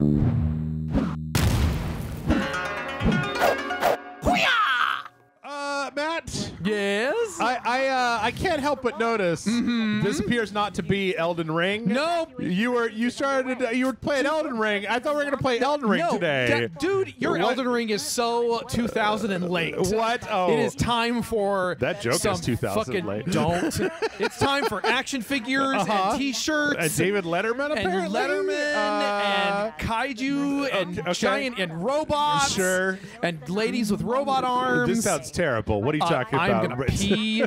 Uh, I, can't help but notice this appears not to be Elden Ring. Nope. You were you started you were playing Elden Ring. I thought we were gonna play Elden Ring no, today. da- dude, your What? Elden Ring is so 2000 and late. What? Oh. It is time for That joke is 2000 fucking late. Don't. it's time for action figures Uh-huh. and T-shirts. Uh, David Letterman and. Letterman Uh, and kaiju and okay. giant and robots. Sure. And ladies with robot arms. This sounds terrible. What are you Uh, talking I'm about? gonna pee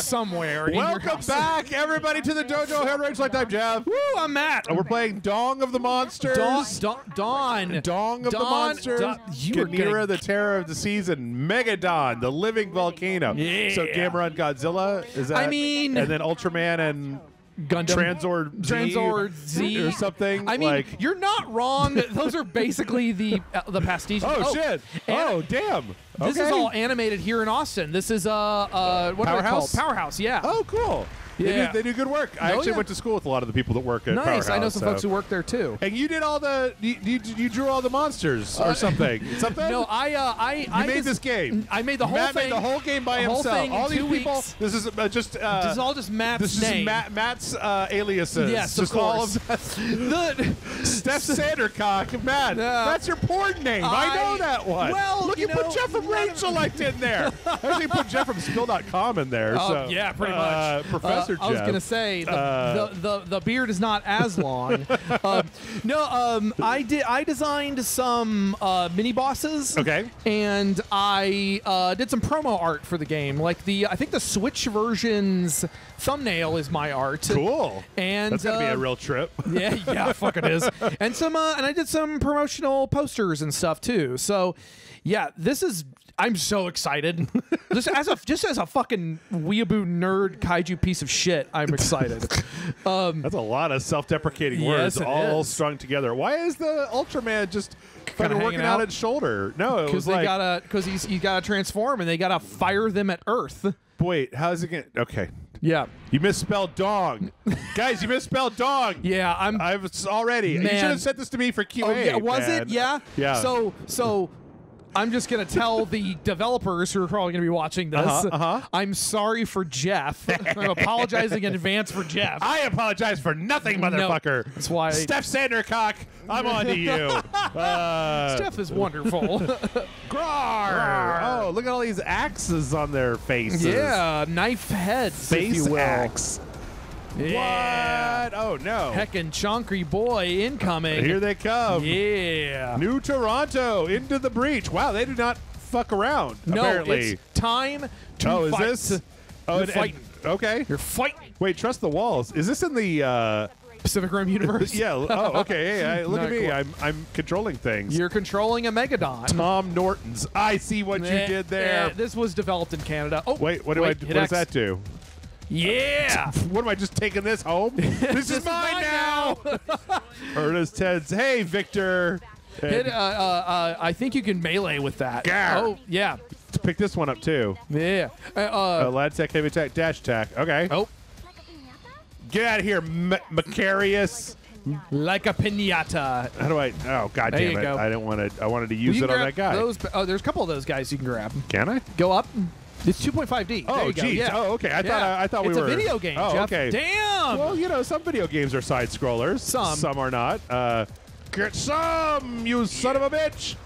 somewhere. Welcome back, everybody, to the Dojo Head Rage Like Time Jab. Woo! I'm Matt. And we're playing Dong of the Monsters. Dawn. Dong of the Monsters. Dawn- you are Ganira, gonna- the terror of the season. Megadon, the living volcano. Yeah. So Gamera and Godzilla is that? I mean- and then Ultraman and Gundam. Transord Z Transord Z or something. I mean, like. you're not wrong. Those are basically the uh, the pastiches. Oh, shit! and oh damn! This okay. is all animated here in Austin. This is uh uh what Powerhouse? called? Powerhouse. Yeah. Oh, cool. They, Yeah. do, they do good work. I Oh, actually yeah. went to school with a lot of the people that work at nice. Powerhouse. I know some so- folks who work there too. And you did all the you, you, you drew all the monsters or something. Something. Uh, No, I uh I You I made just- this game. I made the whole Matt thing. made the whole game by himself. all these people. This is uh, just. Uh, This is all just Matt's This name. is Matt, Matt's uh, aliases. Yes, of just all course. of the Steph Sandercock. Matt, that's your porn name. I, know that one. well, look, you you, put Jeff from Rage Select in there. I actually, put Jeff from Spill.com in there. Oh so, yeah, pretty much. uh, Professor Uh, I was gonna say the, Uh, the, the the beard is not as long. um, no, um, I did. I designed some uh, mini bosses. Okay. And I uh, did some promo art for the game. Like the, I think the Switch version's thumbnail is my art. Cool. And That's gonna be uh, a real trip. yeah, yeah, fuck it is. And some, uh, and I did some promotional posters and stuff too. So, yeah, this is. I'm so excited. just as a just as a fucking weeaboo nerd kaiju piece of shit, I'm excited. Um, That's a lot of self-deprecating Yes, words it all is. strung together. Why is the Ultraman just Kinda working out its shoulder? No, it Because was they like, gotta, because he's he gotta transform and they gotta fire them at Earth. wait, how's it going? Okay, Yeah, you misspelled dog, guys. You misspelled dog. yeah. I'm. I've already. You should have sent this to me for QA. oh, yeah, was man. it? Yeah. Yeah. So so. I'm just gonna tell the developers who are probably gonna be watching this. Uh-huh, uh-huh. I'm sorry for Jeff. I'm apologizing in advance for Jeff. I apologize for nothing, motherfucker. that's why- Steph Sandercock, I'm on to you. Uh, Jeff is wonderful. Grar. Oh, look at all these axes on their faces. yeah, knife heads, Face if you will. axe. Yeah. What? Oh no. Heckin' chonky boy incoming. Here they come. yeah. New Toronto into the breach. Wow, they do not fuck around. No, apparently. it's time to oh, is this? Oh, You're and- and- fighting. okay. You're fighting. Wait, trust the walls. Is this in the? uh Pacific Rim universe. Yeah. Oh, okay. Hey, I, look at me. cool. I'm I'm controlling things. You're controlling a Megadon. Tom Norton's. I see what you Eh, did there. eh, this was developed in Canada. Oh, Wait, what do wait, I? What does that do? Yeah. What am I just taking this home? this, is mine, mine now. Ernest Ted's. Hey, Victor. Hit, uh, uh, uh, I think you can melee with that. Gar. Oh, yeah. To pick this one up too. Yeah. Uh, Uh, uh, lad tech, heavy attack, dash attack. Okay. oh, Get out of here, M- Macarius. like a pinata. How do I? Oh God There damn it! go. I didn't want to. I wanted to use You it on that guy. Those, oh, there's a couple of those guys you can grab. Can I? Go up. It's 2.5D. Oh, geez. Yeah. Oh, okay. I thought I, I thought we it's were a video game. Oh, Jeff. okay. Damn. Well, you know, some video games are side scrollers. Some. Some are not. Uh, get some, you son of a bitch!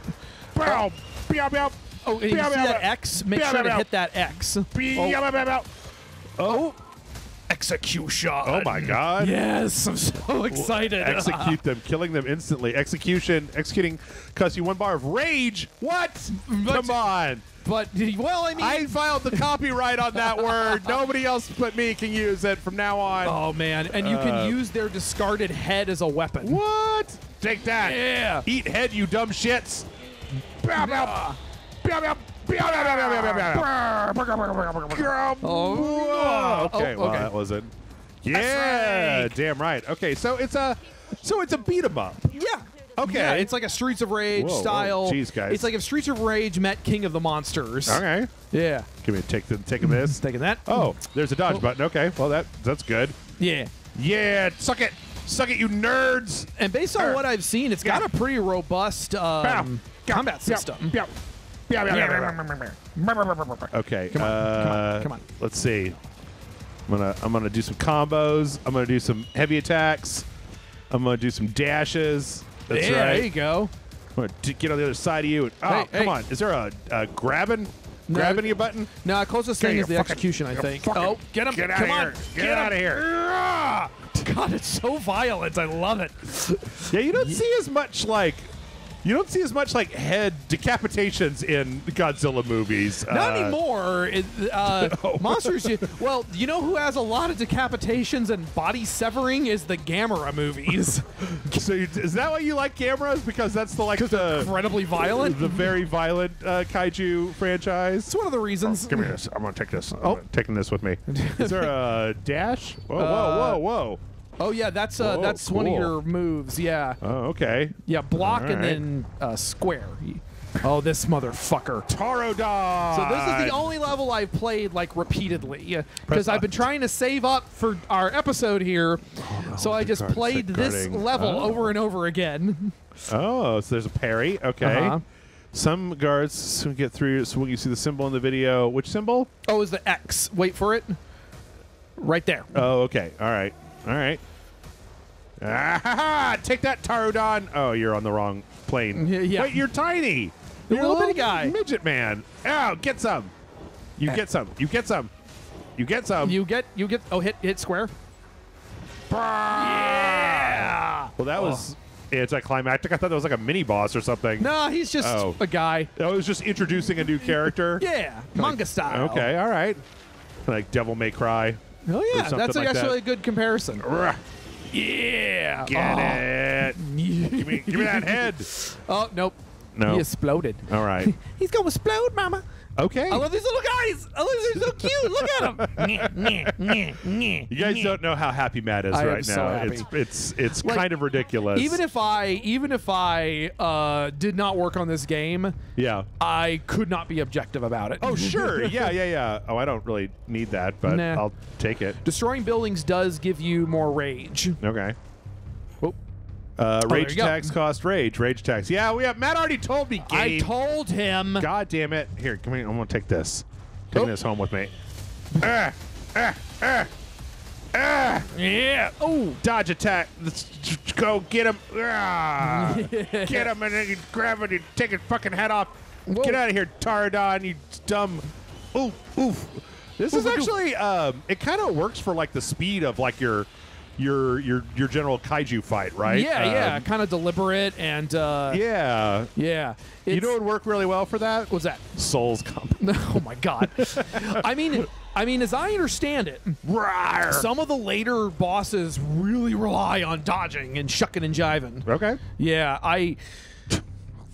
Bow, meow, meow. oh, and you see that. X? Make sure to hit that X. Meow. Oh, Execution. oh my God! Yes, I'm so excited. Execute them, killing them instantly. Execution, executing, costs you one bar of rage. What? But- Come on! But well, I mean, I filed the copyright on that word. Nobody else but me can use it from now on. oh man, and you Uh, can use their discarded head as a weapon. What? Take that. Yeah. Eat head, you dumb shits. Bow, bow. Bow, bow. Oh, Whoa. Okay, well, that was it. Yeah, right. damn right. Okay, so it's a so it's a beat 'em up. Yeah. Okay. Yeah, it's like a Streets of Rage Whoa, whoa. style. Jeez, guys. It's like if Streets of Rage met King of the Monsters. Okay. Yeah. Give me a take the take of this. Taking that. Oh, there's a dodge Oh. button. Okay, well that that's good. Yeah. Yeah, suck it. Suck it, you nerds. And based on what I've seen, it's got a pretty robust um, combat system. Okay. Come on, come on, uh, come on. Let's see. I'm gonna I'm gonna do some combos. I'm gonna do some heavy attacks. I'm gonna do some dashes. That's yeah, right. there you go. I'm gonna get on the other side of you. And, oh, Hey, come hey. on. Is there a, a grabbing No. grabbing you button? Now, closest Okay, thing is the fucking- execution, I think. oh, get him! Get out Come of on! here. Get, out of here. God, it's so violent. I love it. Yeah, you don't see as much like you don't see as much like head decapitations in Godzilla movies. Not Uh, anymore. It, uh, No. Monsters. you- Well, you know who has a lot of decapitations and body severing is the Gamera movies. So you, is that why you like cameras? Because that's the like the Incredibly violent. the very violent uh, kaiju franchise. It's one of the reasons. Give me this. I'm gonna take this. I'm Oh. taking this with me. Is there a dash? Whoa, whoa, Uh, whoa, whoa. Oh yeah, that's uh, Whoa, that's one of your moves. Yeah, Oh, okay. yeah. Block All and then uh, square. Oh, this motherfucker. Tarodon. So this is the only level I've played like repeatedly because I've been trying to save up for our episode here. Oh, no, so I just guard played this level Oh. over and over again. Oh, so there's a parry. Okay. Uh-huh. Some guards get through. So when you see the symbol in the video, which symbol? Oh, is the X? Wait for it. Right there. Oh, okay. All right. All right. Ah! Take that, Tarodon. Oh, you're on the wrong plane. Yeah. Wait, you're tiny. You're a little bitty guy. Midget man. Oh, get some. You get some. You get some. You get some. You get you get oh hit hit square. yeah. Well, that was anticlimactic. I thought that was like a mini boss or something. No, he's just Oh. a guy. That was just introducing a new character. Yeah, manga style. Okay. All right. Like Devil May Cry. Oh yeah, that's like actually that. a good comparison. Yeah. Get oh. it. give me, give me that head. Oh nope. No. He exploded. All right. He's gonna explode, mama. Okay. I love these little guys. I love they're so cute. Look at them. You guys don't know how happy Matt is I right so now. happy. It's it's it's Like, kind of ridiculous. even if I even if I uh, did not work on this game, yeah. I could not be objective about it. Oh sure. Yeah yeah yeah. Oh, I don't really need that, but Nah. I'll take it. Destroying buildings does give you more rage. Okay. Oh. Uh, there rage go. cost rage. Rage attacks. Yeah, we have. Matt already told me. Gabe. I told him. God damn it! Here, come here. I'm gonna take this. Taking Oh. this home with me. Ah, ah, ah, ah. Yeah. Oh. Dodge attack. Let's go get him. Ah. get him and then you grab it and take his fucking head off. Whoa. Get out of here, Taradon, you dumb. Oof, oof. This is Oof, oof. actually, um, it kind of works for like the speed of like your, your, your, your general kaiju fight, right? Yeah, yeah. Um, Kind of deliberate and uh, yeah. yeah. You know it would work really well for that? what's that? Souls comp. Oh my god. I mean, I mean, as I understand it, some of the later bosses really rely on dodging and shucking and jiving. Okay. Yeah, I.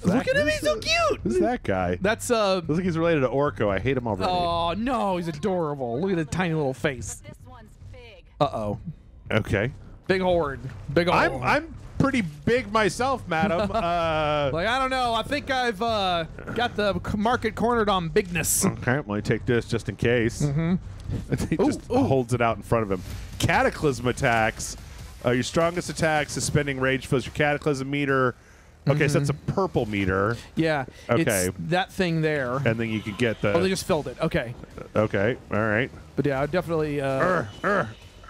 Look at him, he's so cute. Who's that guy? That's uh. Looks like he's related to Orko. I hate him already. Oh no, he's adorable. Look at the tiny little face. This one's big. Uh oh, Okay. big horde, big old. I'm I'm pretty big myself, madam. uh, like I don't know. I think I've uh, got the market cornered on bigness. okay, let me take this just in case. Mm-hmm. he Ooh, just ooh. holds it out in front of him. Cataclysm attacks. Uh, your strongest attack, suspending rage fills your cataclysm meter. Okay, so that's a purple meter, Yeah. Okay. It's that thing there. and then you can get the. Oh, they just filled it. Okay. okay, all right. But yeah, I definitely. Uh, arr, arr.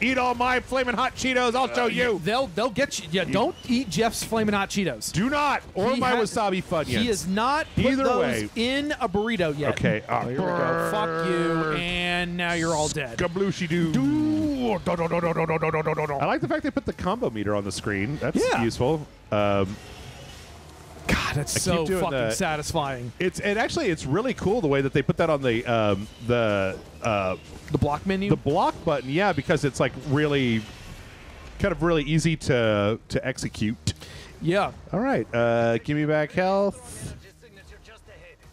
eat all my flaming hot Cheetos. I'll show you. they'll they'll get you. Yeah, don't eat Jeff's flaming hot Cheetos. Do not, or He my has- wasabi funyuns. He is not put Either those way. in a burrito yet. Okay. Uh, Oh, here we go. Fuck you, and now you're all dead. Gablooshie doo. I like the fact they put the combo meter on the screen. That's Yeah. useful. Um, God, that's keep so fucking that. satisfying. it's and actually it's really cool the way that they put that on the um, the uh, The block menu. the block button. Yeah, because it's like really kind of really easy to to execute. yeah. All right, uh, give me back health.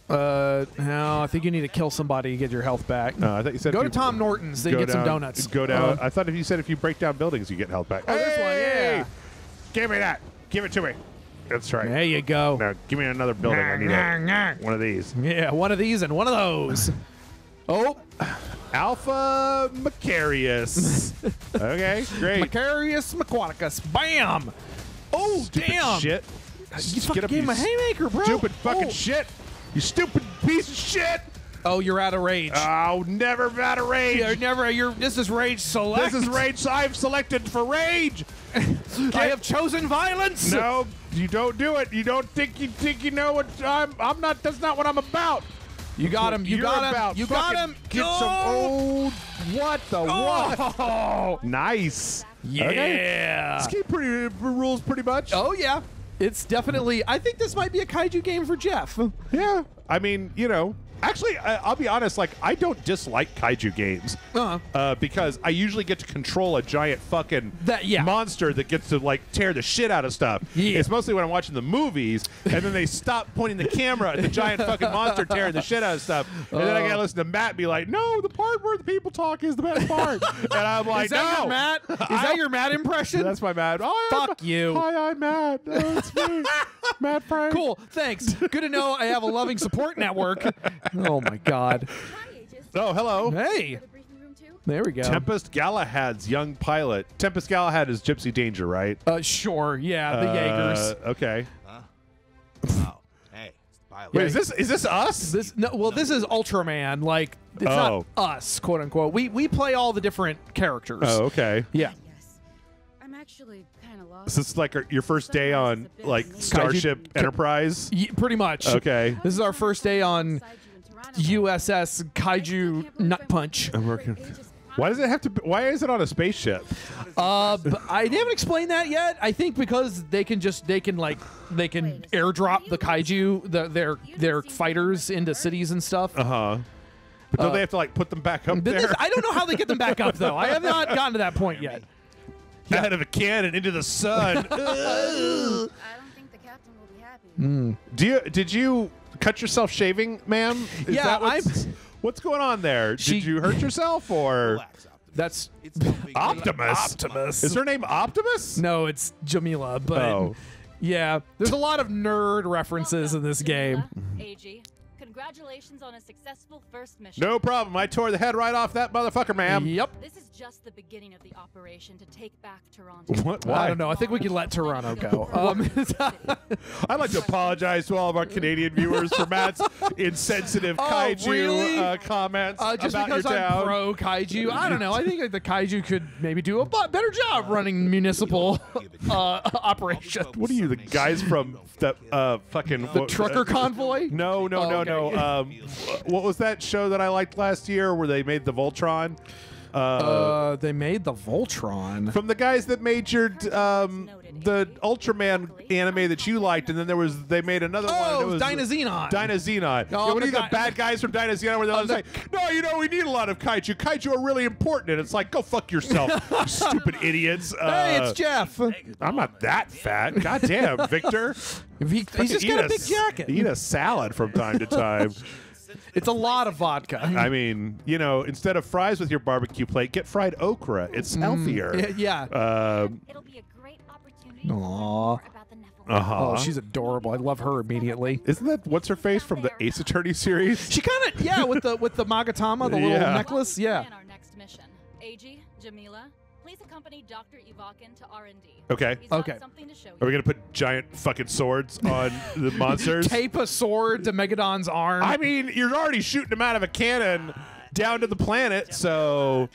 Uh, no, I think you need to kill somebody to get your health back. No, I thought you said Go to you- Tom Norton's, then go get some donuts. Go down. Uh, I thought if you said if you break down buildings, you get health back. Oh, this one, yeah. Give me that. Give it to me. That's right. there you go. Now give me another building. I need a, one of these. Yeah, one of these and one of those. Oh, Alpha Macarius. okay, great. Macarius Macquaticus. Bam! Oh, Stupid damn! shit. You fucking gave him a haymaker, bro. Stupid oh. fucking oh. shit. You stupid piece of shit. Oh, you're out of rage. Oh, never out of rage. you're never. You're. This is rage select. This is rage. So I've selected for rage. I have chosen violence. No, you don't do it. You don't think you think you know what I'm. I'm not. That's not what I'm about. You got him. You got him. You got him. Get oh. some old. What the what? Oh, Nice. yeah. Okay. Game pretty uh, rules pretty much. Oh yeah. It's definitely. I think this might be a kaiju game for Jeff. Yeah. I mean, you know, actually, I, I'll be honest. Like, I don't dislike kaiju games. Uh-huh. Uh, because I usually get to control a giant fucking That- yeah. monster that gets to like tear the shit out of stuff. Yeah. It's mostly when I'm watching the movies, and then they stop pointing the camera at the giant fucking monster tearing the shit out of stuff, and then I Oh. gotta listen to Matt be like, "No, the part where the people talk is the best part," and I'm like, Is that "No." your Matt? Is that your Matt impression? That's my Matt. I'm- Fuck you. Hi, I'm Matt. Oh, it's me, Matt Frank. cool. Thanks. Good to know I have a loving support network. Oh my god. Hi, Aegis. Oh, hello. Hey. The briefing room too? There we go. Tempest Galahad's young pilot. Tempest Galahad is Gypsy Danger, right? uh, sure. Yeah, the Uh, Jaegers. Okay. Oh, hey, it's the pilot. Wait, is this is this us? This no. Well, this is Ultraman. Like it's Oh. not us, quote unquote. We we play all the different characters. Oh, okay. Yeah. Yes. I'm actually kind of lost. Is this like your first day on like Starship Kaiju- Enterprise? Ye- pretty much. Okay. This is our first day on Beside you in Toronto. USS Kaiju Nut Punch. I'm working. Why does it have to? Be, why is it on a spaceship? Uh, b- I they haven't explained that yet. I think because they can just they can like they can airdrop the kaiju the, their their fighters into cities and stuff. Uh huh. But don't Uh, they have to like put them back up there this- I don't know how they get them back up though. I have not gotten to that point yet. Out of a cannon into the sun? I don't think the captain will be happy. Hmm. Do you? Did you cut yourself shaving, ma'am? Is Yeah, that what's, I'm- what's going on there? She- Did you hurt yourself or Relax, Optimus. That's It's no big deal. Optimus? Optimus. Is her name Optimus? no, it's Jamila. But Oh. yeah, there's a lot of nerd references in this game. AG, congratulations on a successful first mission. No problem. I tore the head right off that motherfucker, ma'am. Yep. This is just the beginning of the operation to take back Toronto. What? I don't know. I think we can let Toronto go. Um, I'd like to apologize to all of our Canadian viewers for Matt's insensitive Oh, kaiju really? uh, comments Uh, just about because your I'm pro kaiju, I don't know. I think like, the kaiju could maybe do a better job running municipal uh, operation. what are you, the guys from the uh, fucking The trucker convoy? No, no, Oh, no, okay. no. Um, what was that show that I liked last year where they made the Voltron? Uh, Uh, they made the Voltron. from the guys that made your um, the Ultraman anime that you liked, and then there was they made another one. and Oh, it was Dynazenon. Dynazenon. Oh, yeah, what are you, the bad guys from Dynazenon where they're I'm like, no, you know, we need a lot of kaiju. Kaiju are really important. And it's like, go fuck yourself, you stupid idiots. Uh, hey, it's Jeff. I'm not that fat. God damn, Victor. He, he's just got a big jacket. Eat a salad from time to time. It's a lot of vodka. I mean, you know, instead of fries with your barbecue plate, get fried okra. It's healthier. Mm, yeah. yeah. Um, It'll be a great opportunity to learn more about the uh-huh. oh, she's adorable. I love her immediately. Isn't that what's her face from the Ace Attorney series? She kind of yeah with the with the Magatama, the little Yeah. necklace. Yeah. Our next mission. AG, Jamila, please accompany Dr. Ivakin to R&D. Okay. He's got Okay. something to show you. Are we gonna put giant fucking swords on the monsters? Tape a sword to Megadon's arm. I mean, you're already shooting them out of a cannon down to the planet, so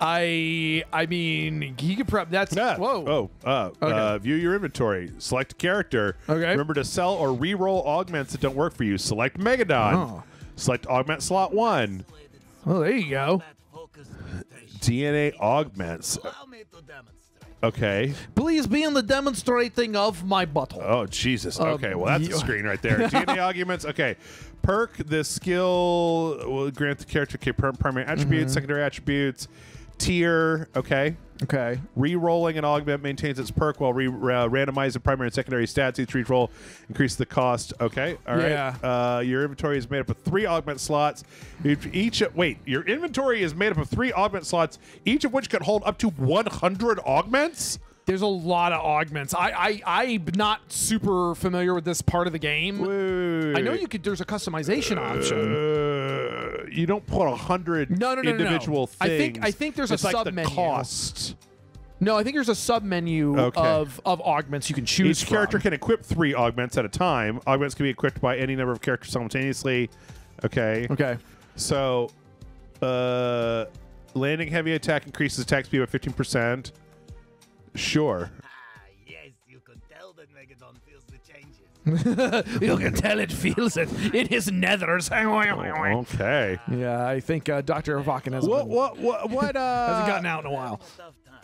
I I mean he could prep. That's yeah. whoa. Oh, uh, Okay. uh, view your inventory. Select a character. Okay. Remember to sell or re-roll augments that don't work for you. Select Megadon. Oh. Select augment slot one. Oh, there you go. DNA augments. Allow me to demonstrate. Okay. Please be in the demonstrating of my butthole. Oh Jesus. Um, Okay. Well, that's the screen right there. DNA augments. Okay. Perk. The skill will grant the character okay, primary attributes, Mm-hmm. secondary attributes, tier. Okay. Okay. Re-rolling an augment maintains its perk while re- uh, randomizing primary and secondary stats. Each re-roll increases the cost. Okay, all right. Yeah. Uh, your inventory is made up of three augment slots. Each, each wait, your inventory is made up of three augment slots, each of which can hold up to 100 augments. There's a lot of augments. I, I I'm not super familiar with this part of the game. Wait, I know you could. There's a customization option. You don't put a hundred No, no, no, no, no. individual I think- I think there's a it's like sub-menu. the cost. No, I think there's a sub menu Okay. of of augments you can choose. Each character can equip three augments at a time. Augments can be equipped by any number of characters simultaneously. Okay. Okay. So, uh, landing heavy attack increases attack speed by fifteen percent. Sure. you can tell it feels it in his nethers. Okay. Yeah, I think uh, Doctor Avakin has What? What? What? What? Uh, hasn't gotten out in a while.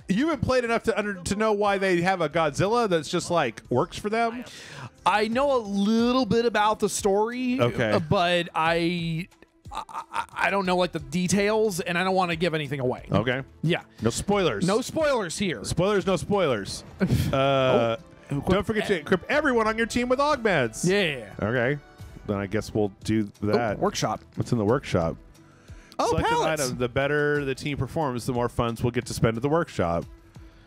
You haven't played enough to under to know why they have a Godzilla that's just like works for them. I know a little bit about the story, Okay. but I, I I don't know like the details, and I don't want to give anything away. Okay. Yeah, No spoilers. no spoilers here. spoilers. No spoilers. Uh, don't forget to equip everyone on your team with augments. Yeah. Okay. Then I guess we'll do Oh, that. workshop. What's in the workshop? Oh, Select pallets. item. The better the team performs, the more funds we'll get to spend at the workshop.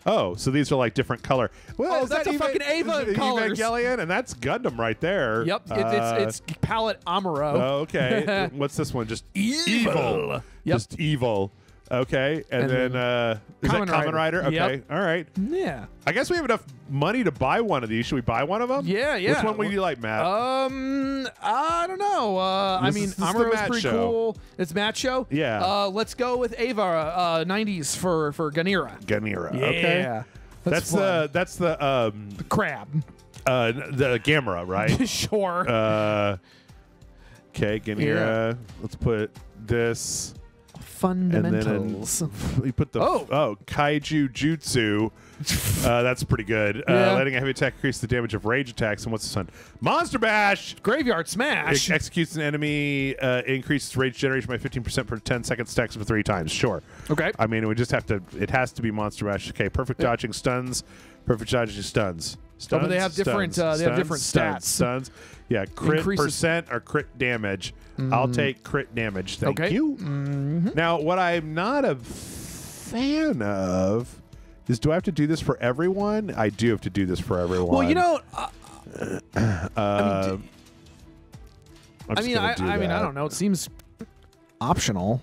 Oh, so these are like different color. Well, Oh, is that's that a fucking Eva colors. Evangelion, and that's Gundam right there. Yep, Uh, it's it's palette Amuro. oh, okay. What's this one? Just Evil. Yep. Just evil. Okay, and, And then uh, is Kamen that Kamen Rider. Rider? Okay, Yep. all right. yeah. I guess we have enough money to buy one of these. Should we buy one of them? Yeah, yeah. Which one would you like, Matt? Um, I don't know. Uh, I This mean, is- this is the Amuro's Matt pretty show. cool. It's Matt show. Yeah. Uh, let's go with Eva. Uh, '90s for for Ganira. Ganira. Yeah. Okay. That's, fun. the that's the um crab. uh the Gamera, right? sure. uh Okay, Ganira. Let's put this Fundamentals. we put the Oh. oh kaiju jutsu. Uh, that's pretty good. Yeah. Uh, letting a heavy attack increase the damage of rage attacks. And what's this one? Monster Bash. Graveyard It Smash. executes an enemy, uh, increases rage generation by 15% for 10 seconds, stacks for three times. Sure. Okay. I mean, we just have to, it has to be Monster Bash. Okay, perfect dodging stuns, perfect dodging stuns. Oh, but they Stuns, have different, stuns, uh, they have different stuns, stats. Stuns. Yeah, crit Increases- percent or crit damage. I'll take crit damage. Thank Okay. you. Mm-hmm. Now, what I'm not a fan of is do I have to do this for everyone? I do have to do this for everyone. well, you know, uh, Uh, I'm I just mean, gonna I, do I mean, I that. don't know. It seems optional.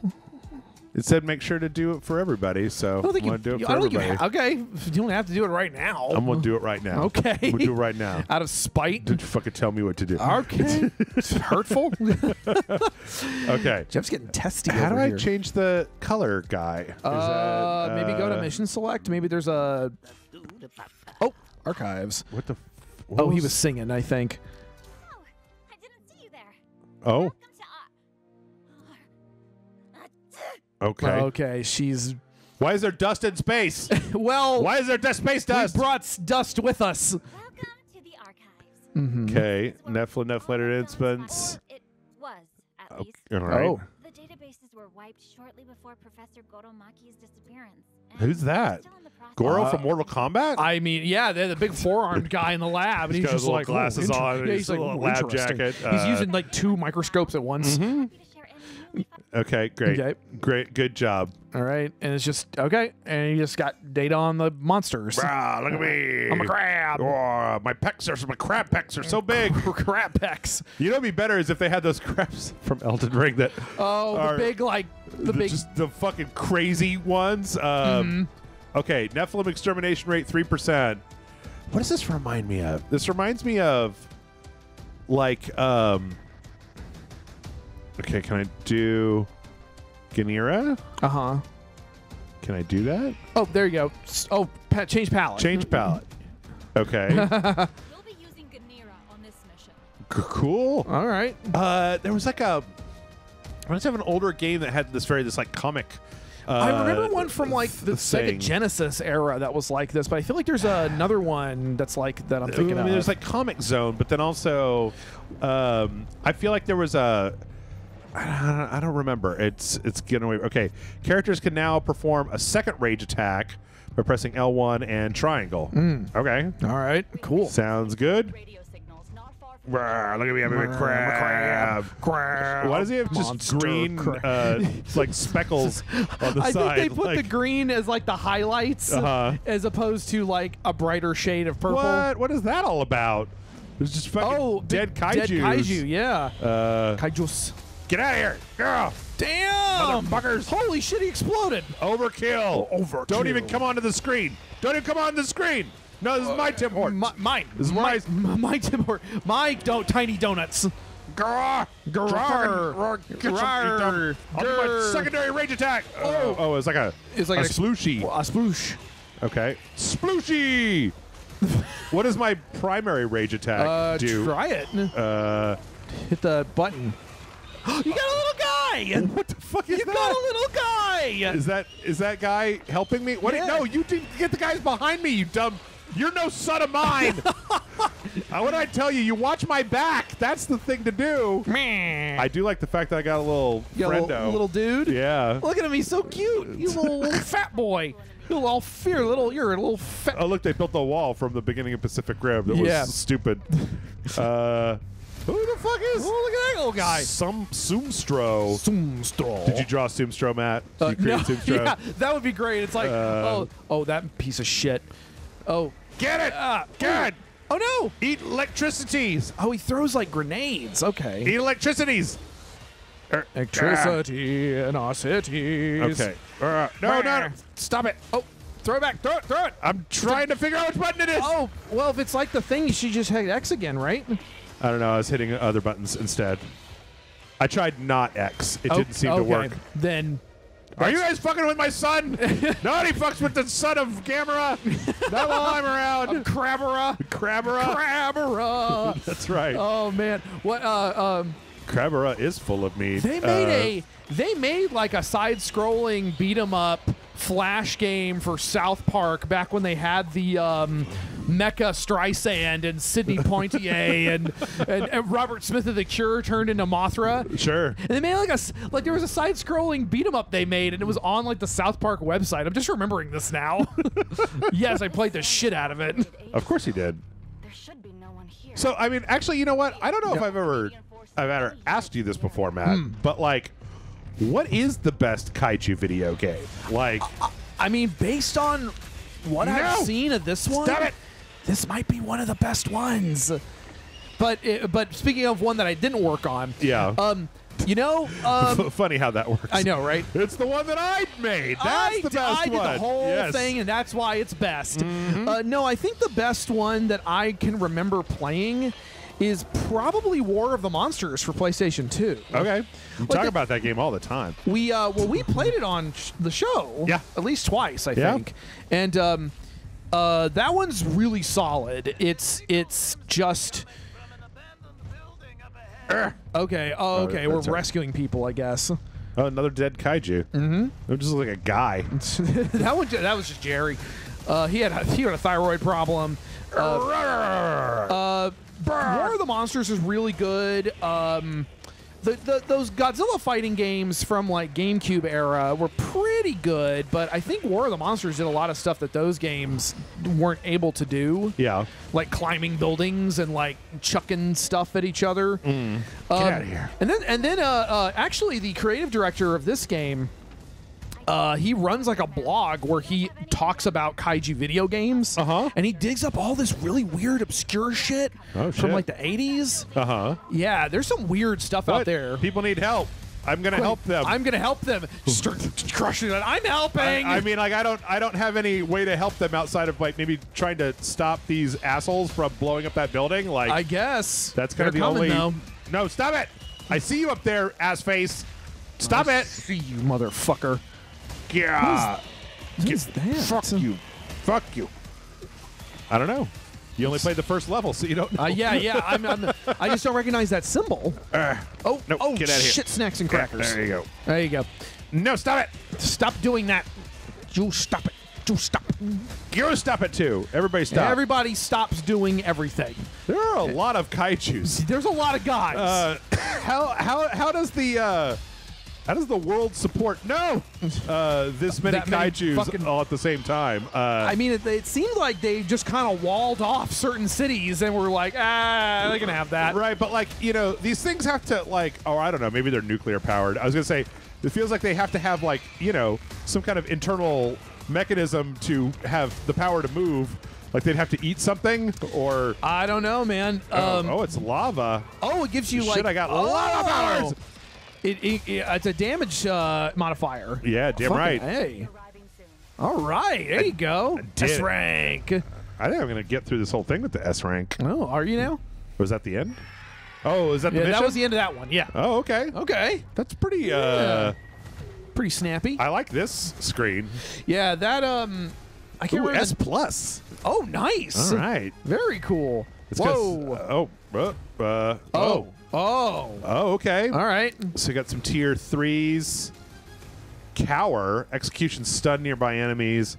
It said make sure to do it for everybody, so I don't think I'm you. gonna do it for I don't think you. everybody. Ha- okay, you don't have to do it right now. I'm gonna do it right now. Okay. I'm gonna do it right now. out of spite. Did you fucking tell me what to do? Okay, it's hurtful. Okay. Jeff's getting testy. How do I here. change the color guy? Is Uh, that, maybe go to uh, mission select. Maybe there's a oh archives. What the? F- what Oh, he was singing. I think. Oh, I didn't see you there. Oh, okay. Okay, she's Why is there dust in space? well. Why is there dust, space dust? we dust? brought dust with us. welcome to the archives. Mm-hmm. Okay, This is where Nephilim, all Nephilim our it was, at Okay, least. all right. Oh. The databases were wiped shortly before Professor Goromaki's disappearance. Who's that? still in the process. Goro Uh, from Mortal Kombat? I mean, yeah, they're the big four-armed guy in the lab, and He's he's, got just little like glasses oh, inter- on and Yeah, his he's like little lab jacket, He's uh, mm-hmm. using like two microscopes at once. Happy to okay, great. Okay. Great, good job. All right, and it's just okay, and you just got data on the monsters. Brah, look at me. I'm a crab. Oh, my pecs are, my crab pecs are so big. crab pecs. You know, what'd be better is if they had those crabs from Elden Ring that Oh, the big like the the- big. just the fucking crazy ones. Um, Mm-hmm. Okay, Nephilim extermination rate three percent. What does this remind me of? This reminds me of like um. Okay, can I do Ganira? Uh huh. Can I do that? Oh, there you go. S- Oh, pa- change palette. Change palette. Okay, You'll be using Ganira on this mission. C- cool. All right. Uh, there was like a. I must have an older game that had this very this like comic. Uh, I remember one from like the thing. Sega Genesis era that was like this, but I feel like there's another one that's like that I'm I thinking mean, of. there's like Comix Zone, but then also, um, I feel like there was a. I don't, I don't remember. It's it's getting away. Okay, characters can now perform a second rage attack by pressing L1 and triangle. Okay. All right, cool. Sounds good. Radio signals not far from Brr, look at me, I'm a crab. Crab. Why does he have just Monster green, uh, like speckles on the I side? think they put the green as like the highlights, Uh-huh. as opposed to like a brighter shade of purple. What? What is that all about? It's just fucking Oh, dead kaiju. Dead kaiju, yeah. Uh, Kaijus. Get out of here! Ugh. Damn! Motherfuckers. Holy shit, he exploded. Overkill. overkill. Don't even come onto the screen. Don't even come on the screen. No, this is my Tim Hortons. My, mine. This is my, my- my Tim Hort- My do- tiny donuts. Grr. Grr. Grr. Get. I'll do my secondary rage attack. Oh, oh, it's like a It's like a an- splooshy. A sploosh. Okay, splooshy. what does my primary rage attack Uh, do? try it. Uh, Hit the button. you got a little guy. what the fuck is You that? You got a little guy. Is that is that guy helping me? What? Yeah. No, you didn't get the guys behind me. You dumb. You're no son of mine. uh, what did I tell you? You watch my back. That's the thing to do. I do like the fact that I got a little You friendo. little, little dude. yeah. Look at him. He's so cute. You little, little fat boy. You little all fear little. You're a little fat. Oh look, they built the wall from the beginning of Pacific Rim. That was stupid. uh, who the fuck is? Oh, look at that old guy. Some Sumstro. Zoomstro. Did you draw Sumstro, Matt? Did Uh, you create no, Sumstro? yeah, that would be great. It's like, Uh, oh, oh, that piece of shit. Oh, Get it! Ah, Get! oh no. Eat electricities! Oh, he throws like grenades. Okay. Eat electricities! Er, Electricity in our cities. Okay. Uh, no, no, no. Stop it. Oh, throw it back. Throw it. Throw it. I'm trying to figure out which button it is. Oh, well, if it's like the thing, you should just hit X again, right? I don't know. I was hitting other buttons instead. I tried not X. It Oh, didn't seem to work. Then Are you guys fucking with my son? Nobody fucks with the son of Gamera. Not while I'm around. Crabera. Crabera. Crabera. That's right. oh man, what? Uh, um, Crabera is full of meat. they made Uh, a they made like a side-scrolling beat 'em up flash game for South Park back when they had the um, Mecha Streisand and Sidney Poitier and, and and Robert Smith of the Cure turned into Mothra. Sure. And they made like a s- like there was a side-scrolling beat 'em up they made, and it was on like the South Park website. I'm just remembering this now. yes, I played the shit out of it. Of course he did. There should be no one here. So I mean, actually, you know what? I don't know if I've ever, I've ever asked you this before, Matt. Hmm. But like, what is the best kaiju video game? Like, I mean, based on what I've seen of this one, Stop it! this might be one of the best ones. But it, but speaking of one that I didn't work on, Yeah. um, you know, um, funny how that works. I know, right? It's the one that I made. That's I, the best I did one. the whole Yes. Thing, and that's why it's best. Uh, no, I think the best one that I can remember playing is probably War of the Monsters for PlayStation 2. Okay. You Like talk the- about that game all the time. We uh, well, we played it on sh- the show. Yeah. at least twice, I Yeah. think. And um, uh, that one's really solid. It's it's just okay. Oh, okay. We're that's all right. rescuing people, I guess. Oh, another dead kaiju. Mm-hmm. It just looks like a guy. that one. That was just Jerry. Uh, he had a, he had a thyroid problem. Uh, War of the Monsters is really good. Um, the, the those Godzilla fighting games from like GameCube era were pretty good, but I think War of the Monsters did a lot of stuff that those games weren't able to do, yeah. like climbing buildings and like chucking stuff at each other. Get Um, out of here. And then and then uh, uh, actually the creative director of this game, uh, he runs like a blog where he talks about kaiju video games. Uh-huh. And he digs up all this really weird, obscure shit Oh, from like the 80s. Uh huh. Yeah, there's some weird stuff out there. People need help. I'm gonna help them. I'm gonna help them. Start crushing it. I'm helping. I, I mean, like, I don't, I don't have any way to help them outside of like maybe trying to stop these assholes from blowing up that building. Like, I guess that's kind of the coming, only. Though. No, stop it! I see you up there, ass face. Stop I it! See you, motherfucker. Yeah. What is that? Fuck you. Fuck you. I don't know. You only played the first level, so you don't know. Uh, yeah, yeah. I'm, I'm, I just don't recognize that symbol. Uh, Oh, No, oh, get outta here. shit! Snacks and crackers. there you go. There you go. No, stop it. Stop doing that. You stop it. You stop. You stop it too. Everybody stop. Everybody stops doing everything. there are a lot of kaiju's. There's a lot of guys. Uh, how how how does the uh, How does the world support no uh, this many many fucking- all at the same time? Uh, I mean, it, it seemed like they just kind of walled off certain cities and were like, ah, they can have that. Right, but like you know, these things have to like, oh, I don't know, maybe they're nuclear powered. I was gonna say, it feels like they have to have like you know some kind of internal mechanism to have the power to move. Like they'd have to eat something, or I don't know, man. oh, Um, oh, it's lava. oh, it gives you Shit, like I got oh, lava powers. It, it, it- it's a damage uh, modifier. Yeah, damn Fucking right. Hey, all right, there you go. S rank. I think I'm gonna get through this whole thing with the S rank. Oh, are you now? Was that the end? Oh, is that the Yeah, mission? that was the end of that one. Yeah. Oh, okay. Okay. That's pretty. Uh, Yeah. Pretty snappy. I like this screen. yeah, that um, I can't Ooh, remember. S plus. oh, nice. All right. Very cool. It's 'cause- Whoa. uh, oh. Uh, uh, oh. Oh. Oh, Oh, okay. All right. So you got some tier threes. Cower, execution stun nearby enemies.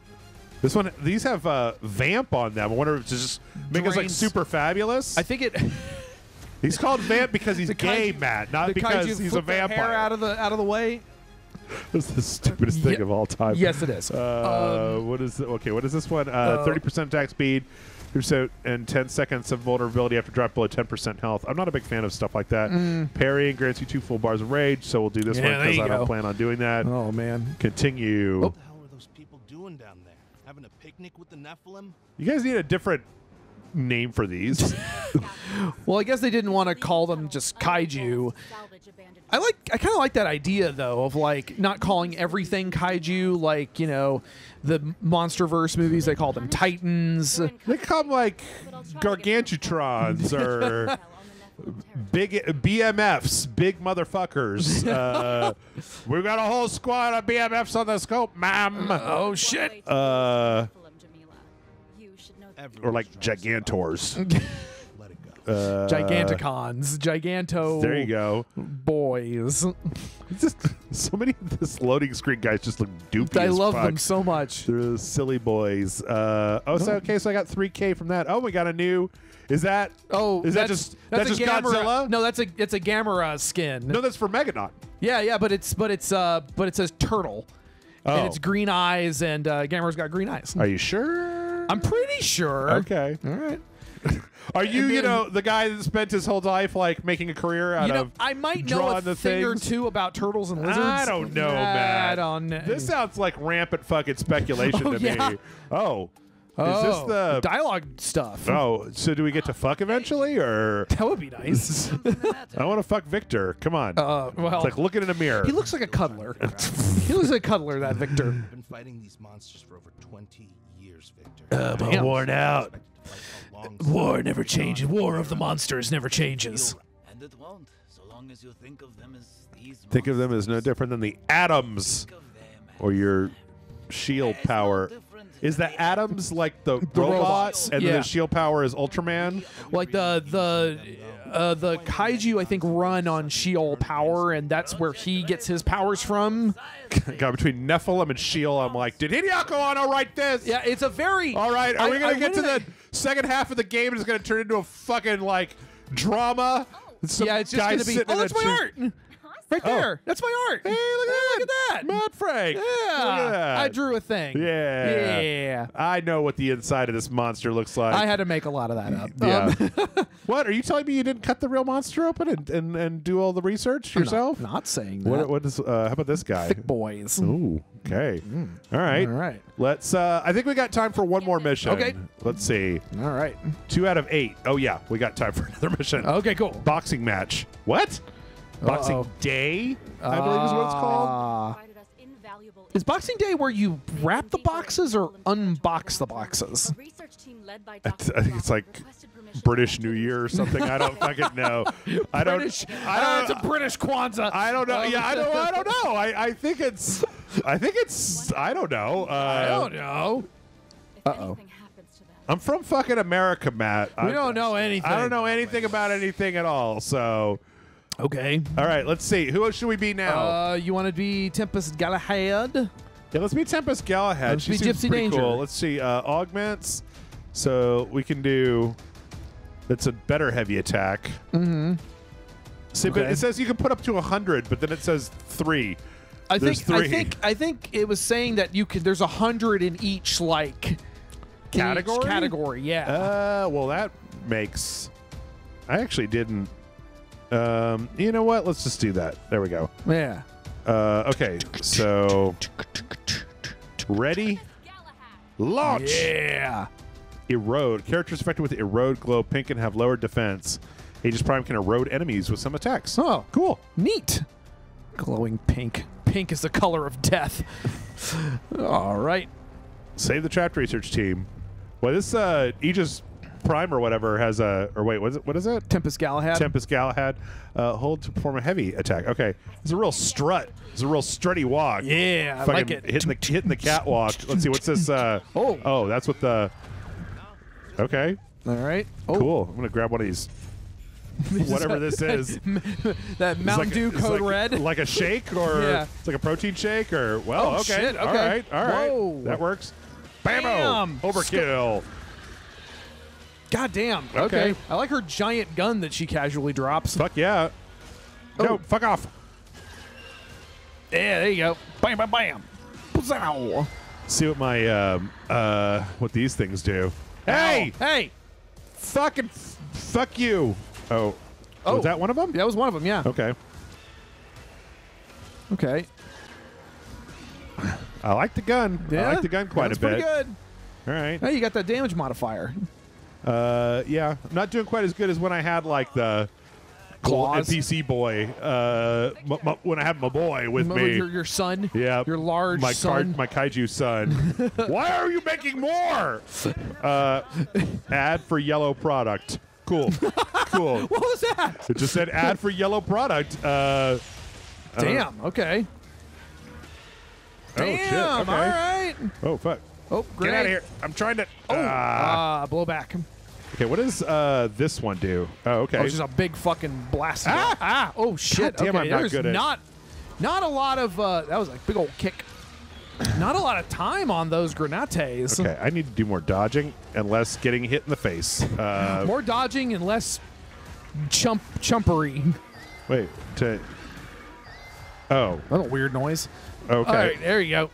This one, these have uh, vamp on them. I wonder if it's just make us like super fabulous. I think it. he's called vamp because he's gay, Matt, not because he's a vampire. Hair out of the out of the way. This is the stupidest thing Ye- of all time. Yes, it is. Uh, Um, what is the, okay? What is this one? Uh, Thirty percent attack speed, percent and ten seconds of vulnerability after drop below ten percent health. I'm not a big fan of stuff like that. Parrying grants you two full bars of rage, so we'll do this Mm. Yeah, one because you I don't plan on doing that. oh man. Continue. Oh. What the hell are those people doing down there? Having a picnic with the Nephilim? You guys need a different name for these. Well, I guess they didn't want to call them just kaiju. I like. I kind of like that idea though of like not calling everything kaiju. Like you know, the MonsterVerse movies they call them titans. We're in they come like But I'll try to get gargantutrons or intel on the Nephilim terror. big BMFs, big motherfuckers. Uh, we've got a whole squad of BMFs on the scope, ma'am. Oh shit! Uh, or like gigantors. Let it go. Uh, Giganticons, Giganto. There you go. boys. Just so many of this loading screen guys just look doopy. I as love fuck. them so much. They're silly boys. Uh, oh, so okay, so I got three K from that. Oh, we got a new. Is that? Oh, is that just that's that's a just Gamera- Godzilla? No, that's a it's a Gamera skin. no, that's for Megadon. Yeah, yeah, but it's but it's uh but it says turtle. Oh, And it's green eyes and uh Gamera's got green eyes. are you sure? I'm pretty sure. okay. All right. Are you, And you know, the guy that spent his whole life like making a career out You know, of? I might know drawing a the thing or two about turtles and lizards. I don't know, man. I don't know. This sounds like rampant fucking speculation Oh, to yeah. me. Oh, oh, is this the? dialogue stuff? Oh, so do we get to fuck eventually, or That would be nice. I want to fuck Victor? Come on. uh, well, it's like looking in a mirror. he looks like a cuddler. he looks like a cuddler, that Victor. I've been fighting these monsters for over 20 years, Victor. Uh, but Damn. worn out. War never changes. War of the monsters never changes. And it won't, so long as you think of them as these. Think of them as no different than the atoms Think of them as- or your shield power. Is in the atoms like the, The robot, robots, and then yeah. the shield power is Ultraman? Like the the uh, the kaiju, I think run on Sheol power, and that's where he gets his powers from. God, between Nephilim and Shield, I'm like, did Hideaki Anno write this? Yeah, it's a very. All right, are I- we gonna I- get to when the second half of the game and it's gonna turn into a fucking like drama? Some yeah, it's just gonna be. Oh, that's my art. Right there. That's my art. Hey, look at that! Look at that. Matt Frank. Yeah, Look at that. I drew a thing. Yeah. yeah. I know what the inside of this monster looks like. I had to make a lot of that up. Yeah. Um, what are you telling me? You didn't cut the real monster open and, and, and do all the research I'm yourself? Not, not saying that. What what is? Uh, how about this guy? Thick boys. Ooh, okay. All right. All right. Let's. Uh, I think we got time for one more mission. Okay. Let's see. All right. Two out of eight. Oh yeah, we got time for another mission. Okay. Cool. Boxing match. What? Boxing Uh-oh. Day, I believe is what it's called. Uh, Provided us invaluable is Boxing Day where you wrap the boxes or unbox the boxes? A research team led by I think it's like British New Year or something. I don't fucking know. I don't. British. I uh, don't. it's a British Kwanzaa. I don't know. Yeah, I don't. I don't know. I, I think it's. I think it's. I don't know. Uh, I don't know. If Uh-oh. anything happens to them. I'm from fucking America, Matt. We I, don't know anything. I don't know anything about anything at all. So, Okay. all right, let's see. Who else should we be now? Uh, you want to be Tempest Galahad? yeah, let's be Tempest Galahad. let's she be seems Gypsy pretty Danger. cool. Let's see. Uh, augments. So we can do. That's a better heavy attack. Mm-hmm. See, but Okay. it says you can put up to hundred, but then it says three. I There's think I think I think it was saying that you could. There's a hundred in each like in each Category? category, yeah. Uh, well, that makes. I actually didn't. Um, you know what? Let's just do that. There we go. yeah. Uh, okay, so ready, launch. Yeah. Erode. Characters affected with erode glow pink and have lower defense. Aegis Prime can erode enemies with some attacks. Oh, Cool. neat. Glowing pink. Pink is the color of death. All right. Save the trapped research team. Well, this uh, Aegis Prime or whatever has a or wait, what is it? What is it? Tempest Galahad. Tempest Galahad. Uh, hold to perform a heavy attack. Okay, it's a real strut. It's a real strutty walk. yeah, I like it. Hitting the hitting the catwalk. Let's see what's this. Uh, Oh. oh, that's what the. Okay, All right. Oh, cool. I'm gonna grab one of these. Whatever this is. that Mountain like Dew Code like, Red. like a shake or Yeah. it's like a protein shake or well, Oh, okay, shit, okay. right, all right, Whoa. that works. Bam. overkill. God damn. Okay. Okay. I like her giant gun that she casually drops. Fuck yeah. No, Oh. fuck off. Yeah, there you go. Bam, bam, bam. Pow. See what my um uh what these things do. Hey, Ow. Hey. fucking fuck you. Oh, Oh. was that one of them? That was one of them, yeah. Okay. Okay. I like the gun. Yeah. I like the gun quite That's a bit. pretty good. All right. Hey, you got that damage modifier. Uh, yeah, I'm not doing quite as good as when I had like the Claws. NPC boy. Uh, m- m- when I had my boy with Remember me. Your, your son? Yeah, Your large my son? my kaiju son. Why are you making more? Uh, ad for yellow product. Cool, cool. What was that? It just said ad for yellow product. Uh, Damn. Okay. Oh Damn. shit. Okay. All right. Oh fuck. Oh, great. Get out of here. I'm trying to. Oh, Ah. uh, blow back. okay, what does uh, this one do? Oh, okay. Oh, it's just a big fucking blast. Ah! ah! Oh shit! damn, okay, I'm not there's good at- not, not a lot of. Uh, that was like big old kick. Not a lot of time on those granates. Okay, I need to do more dodging and less getting hit in the face. Uh, More dodging and less chump chumpery. wait, to. Oh, That's a weird noise. okay. All right, there you go.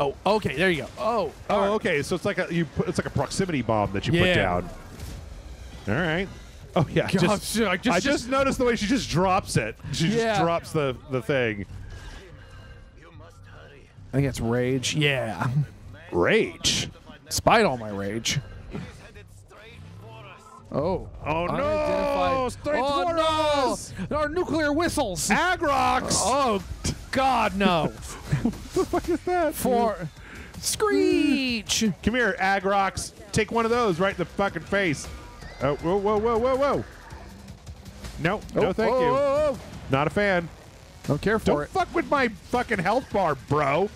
Yep. Oh, okay, there you go. Oh, Oh, all right. okay. So it's like a you. Put, it's like a proximity bomb that you put Yeah. down. All right. Oh yeah. Gosh, just, I just- I just noticed the way she just drops it. She Yeah. just drops the the thing. You must hurry. I think it's rage. Yeah. Rage. Despite all my rage. He's headed straight for us. Oh. Oh no! Unidentified- Straight oh, for no! us! Our nuclear whistles. Agrox. Oh, God, no. What the fuck is that? For Screech. Come here, Agrox. Take one of those right in the fucking face. Oh, whoa, whoa, whoa, whoa, whoa. No, no, Oh, thank oh, you. oh, oh. Not a fan. Don't care for Don't it. fuck with my fucking health bar, bro.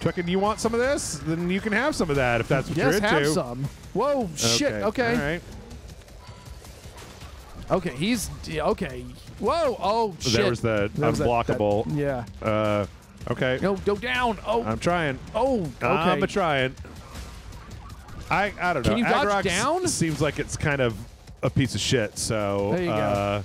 Fucking, you want some of this? Then you can have some of that if that's what Yes, you're into. Yes, have some. Whoa, shit. Okay. All right. Okay, he's okay. Whoa, oh shit. There was the There was that- unblockable. that- yeah. Uh, okay. No, go down. Oh, I'm trying. oh. Okay. I'm a trying. I I don't know. Can you dodge down? Seems like it's kind of a piece of shit. So There you go. uh,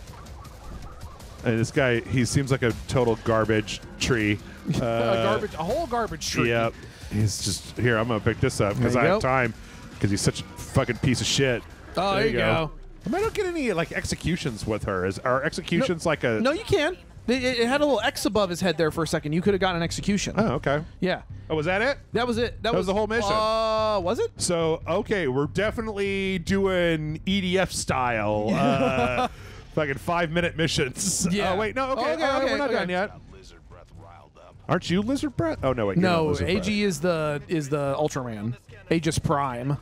And this guy, he seems like a total garbage tree. Uh, a garbage, a whole garbage tree. Yep. He's just here. I'm gonna pick this up because I you have time. Because he's such a fucking piece of shit. Oh, there, you go. I, mean, I don't get any like executions with her. Is are executions like a? No, you can. It, it had a little X above his head there for a second. You could have gotten an execution. Oh, okay. Yeah, Oh, was that it? that was it. That, was the whole mission. Uh, was it? So okay, we're definitely doing EDF style. Uh, fucking five minute missions. Yeah. Oh wait, no. Okay. Okay, all right, okay, we're not okay. done yet. Lizard breath riled up. Aren't you Lizard Breath? Oh no, wait. No, Lizard Breath. AG is the is the Ultraman. Aegis Prime.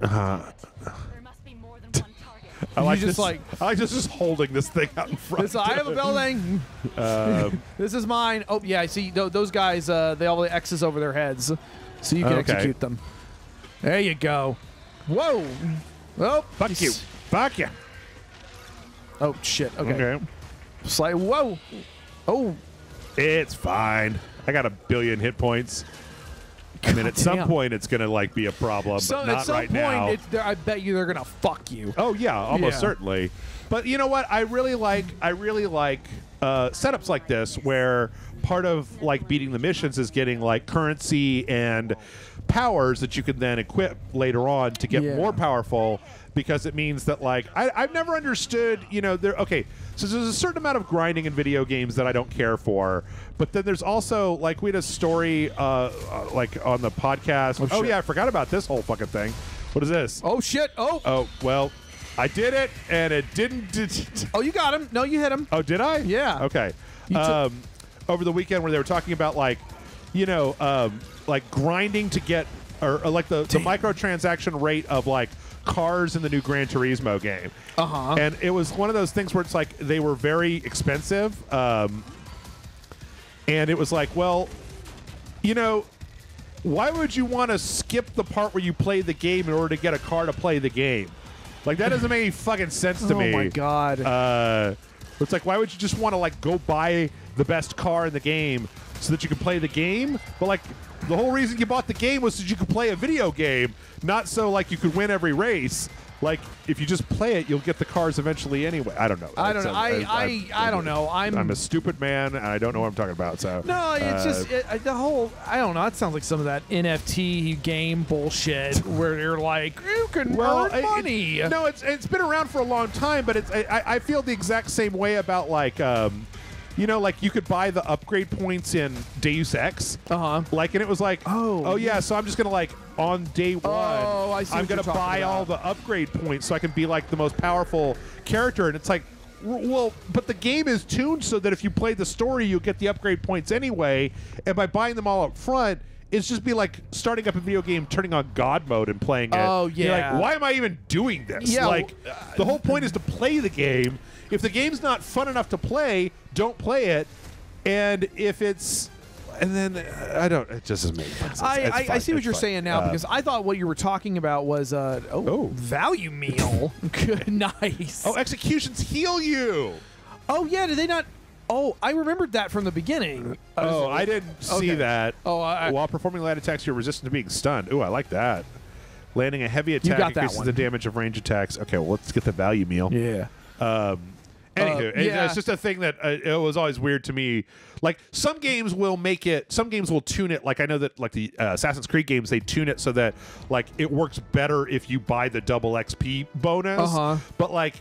There must be more than one target. I like just this, like- I like just just holding this thing out in front. This I have a building. Um, this is mine. Oh yeah, I see tho- those guys. Uh, they all the X's over their heads, so you can Okay. execute them. There you go. Whoa. Oh, fuck you. Fuck you. Oh shit. Okay. Okay. Slight. Whoa. Oh. It's fine. I got a billion hit points. I mean, at some point, it's going to like be a problem, So but not at some right point, now. it's, I bet you they're gonna fuck you. Oh yeah, almost Yeah. certainly. But you know what? I really like I really like uh, setups like this where part of like beating the missions is getting like currency and powers that you can then equip later on to get Yeah. more powerful because it means that like I, I've never understood you know there okay so there's a certain amount of grinding in video games that I don't care for but then there's also like we had a story uh, uh like on the podcast oh, shit. yeah I forgot about this whole fucking thing what is this Oh shit! Oh, Oh well, I did it, and it didn't. Did, oh, you got him. No, you hit him. oh, did I? Yeah. Okay. Um, over the weekend, where they were talking about like, you know, um, like grinding to get, or, or like the, the microtransaction rate of like cars in the new Gran Turismo game. Uh-huh. And it was one of those things where it's like they were very expensive, um, and it was like, well, you know, why would you want to skip the part where you play the game in order to get a car to play the game? Like that doesn't make any fucking sense to oh me. Oh my god. Uh, it's like why would you just want to like go buy the best car in the game so that you can play the game? But like the whole reason you bought the game was so you could play a video game, not so like you could win every race. Like if you just play it, you'll get the cars eventually anyway. I don't know. I don't know. I- I- I don't know. I'm- I'm a stupid man and I don't know what I'm talking about. So no, it's uh, just it, the whole. I don't know. It sounds like some of that NFT game bullshit where you're like, you can earn it- money. no, it's it's been around for a long time, but it's I, I- I feel the exact same way about like um, you know, like you could buy the upgrade points in Deus Ex. Uh huh. Like, and it was like, Oh, oh yeah, so I'm just gonna like on day one, Oh, I see I'm gonna buy about. all the upgrade points so I can be like the most powerful character, and it's like, well, but the game is tuned so that if you play the story, you get the upgrade points anyway, and by buying them all up front. It's just be like starting up a video game, turning on God mode, and playing it. Oh, You're yeah. like, why am I even doing this? Yeah, like, the whole point is to play the game. If the game's not fun enough to play, don't play it. And if it's, and then uh, I don't. It just doesn't make sense. I, I, I see what It's you're saying now Uh, because I thought what you were talking about was uh oh, Oh. value meal. Good, nice. oh, executions heal you. Oh, yeah, did they not? Oh, I remembered that from the beginning. Oh, I didn't see that. Oh, I- while performing light attacks, you're resistant to being stunned. Ooh, I like that. Landing a heavy attack increases the damage of range attacks. Okay, well, let's get the value meal. Yeah. Um, anywho, Uh, yeah. it's just a thing that uh, it was always weird to me. Like some games will make it, some games will tune it. Like I know that, like the uh, Assassin's Creed games, they tune it so that like it works better if you buy the double XP bonus. Uh-huh. But like.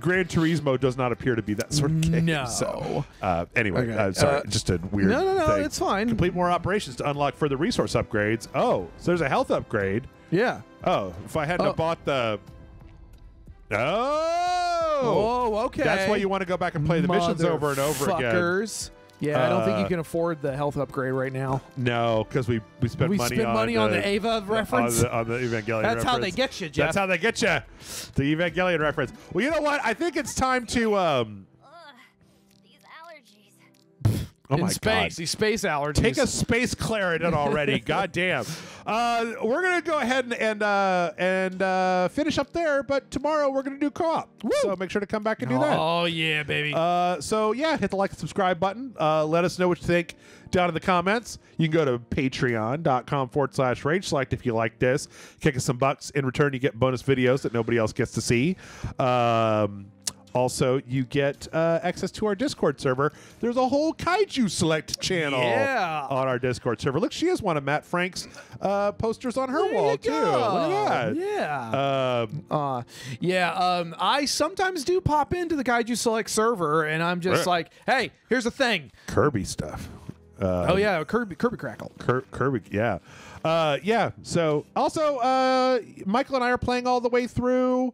Gran Turismo does not appear to be that sort of game. No. So, uh, anyway, Okay. uh, sorry, Uh, just a weird. No, no, no, thing. it's fine. Complete more operations to unlock further resource upgrades. Oh, so there's a health upgrade. Yeah. Oh, if I hadn't Oh. bought the. Oh. Oh, okay. That's why you want to go back and play the missions over and over again. Yeah, I don't think you Uh, can afford the health upgrade right now. No, because we we spent we money spend on money on the Eva reference. on the, on the Evangelion. That's how they reference. get you, Jeff. That's how they get you. The Evangelion reference. Well, you know what? I think it's time to. um Oh in my space, god. these space allergies. Take a space Claritin already. God damn. Uh, we're gonna go ahead and and uh, and uh, finish up there, but tomorrow we're gonna do co-op. So make sure to come back and do that. Oh yeah, baby. Uh, so yeah, hit the like and subscribe button. Uh, let us know what you think down in the comments. You can go to patreon.com forward slash rage select if you like this. Kick us some bucks. In return, you get bonus videos that nobody else gets to see. Um, also, you get uh, access to our Discord server. There's a whole Kaiju Select channel Yeah. on our Discord server. Look, she has one of Matt Frank's uh, posters on her There wall, too. Look at that. Yeah. Um, Uh, yeah, um, I sometimes do pop into the Kaiju Select server, and I'm just Right. like, hey, here's the thing. Kirby stuff. Uh, oh yeah, Kirby, Kirby Krackle. Kir- Kirby, yeah, uh, yeah. So also, uh, Michael and I are playing all the way through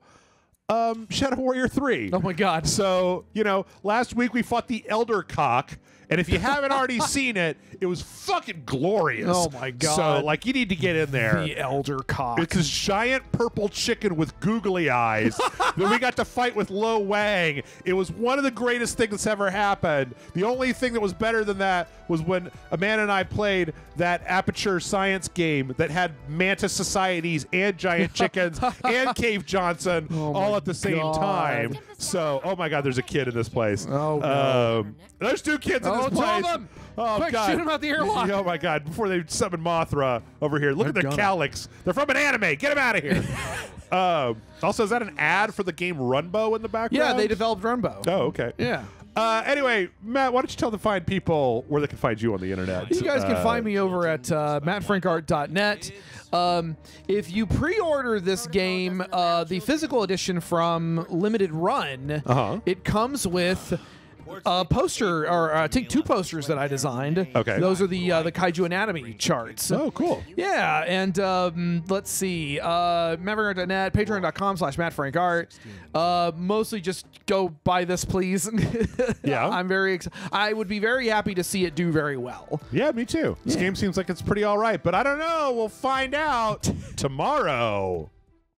um, Shadow Warrior Three. Oh my God. So you know, last week we fought the Elder Cock, and if you haven't already seen it, it was fucking glorious. Oh my God. So like, you need to get in there. The Elder Cock. It's this giant purple chicken with googly eyes then we got to fight with Lo Wang. It was one of the greatest things that's ever happened. The only thing that was better than that was when Amanda and I played that Aperture Science game that had mantis societies and giant chickens and Cave Johnson Oh all at the same God. time. So, oh my God, there's a kid in this place. Oh, no. um, there's two kids in Oh, this two of place. them. Oh Quick, God! shoot 'em out the airlock. Oh my God! Before they summon Mothra over here, look They're at their gonna. calyx. They're from an anime. Get them out of here. um, also, is that an ad for the game Runbow in the background? Yeah, they developed Runbow. Oh, okay. Yeah. Uh, anyway, Matt, why don't you tell the fine people where they can find you on the internet? You guys can Uh, find me over at uh, mattfrankart.net. Um, if you pre-order this game, uh, the physical edition from Limited Run, Uh-huh. it comes with a poster, or uh, I think two posters that I designed. Okay. those are the uh, the Kaiju Anatomy charts. Oh, cool. Yeah, and um, let's see, uh, mattfrankart.net, patreon.com slash mattfrankart. Uh, mostly just go buy this, please. Yeah. I'm very ex- I would be very happy to see it do very well. Yeah, me too. This game seems like it's pretty all right, but I don't know. We'll find out tomorrow.